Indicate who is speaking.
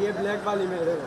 Speaker 1: ये ब्लैक वाली में रहेगा